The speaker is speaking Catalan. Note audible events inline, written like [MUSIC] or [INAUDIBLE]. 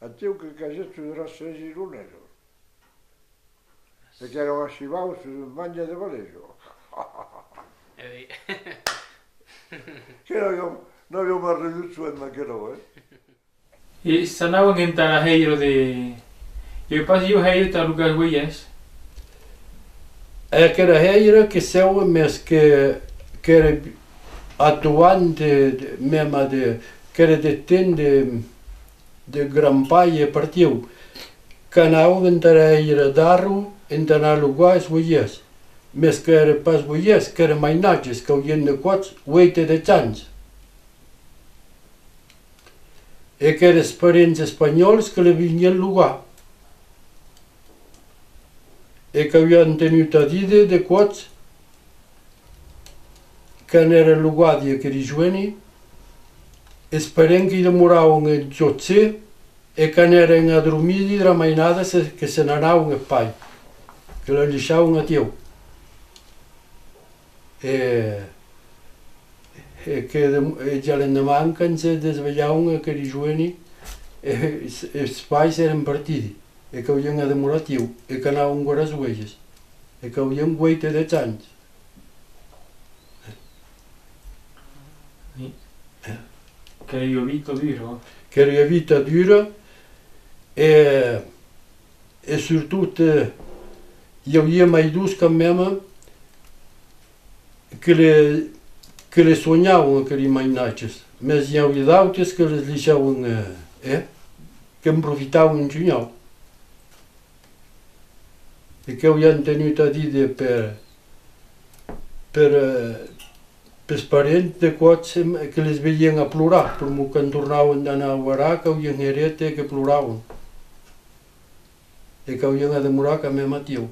a teu que caxecho de rases e lunero. E que eran asibaos maña de valello. [LAUGHS] que non había, non había unha reducción naquero, eh? E sanaban en tarajeiro de... E o pasillo heiro tarugas huellas. É que era heiro que são mes que querem atuante mesmo de... Querem detendo de, de, de, de, de, de, de, de de grampaie partiu. Canau întare iradaru, întare lugoai zbuies. Mes care pas buies, care mai nages, că ien necoți, uite de țanți. E care părinți spanioli, că le vine luga. E că eu am tenut adide de coți, că ne era luga de crijuenii, esperem que hi demoraven el jotse e que n'eren a dormir i dramainada que se n'anaven a pai que la deixaven a teu e, e que de, e ja l'endemà que ens desvellaven a que rijueni e, els pais eren partidi e que havien a demorar tiu, e que anaven guardar les uelles, e que havien guaita de anys. Que Que hi ha vita dura. Que hi ha vita dura e, e surtout eh, jo hi ha mai dus que mema que le, que le soñaven que li mainatges. Més hi havia d'altres que les deixaven, eh, eh, que en profitaven un E que ho hi han tenut a dir de per, per, eh, pels parents de quats em- que les veien a plorar, per mo que en tornaven d'anar a veure que havien heret e que ploraven. E que havien a demorar que me matiu.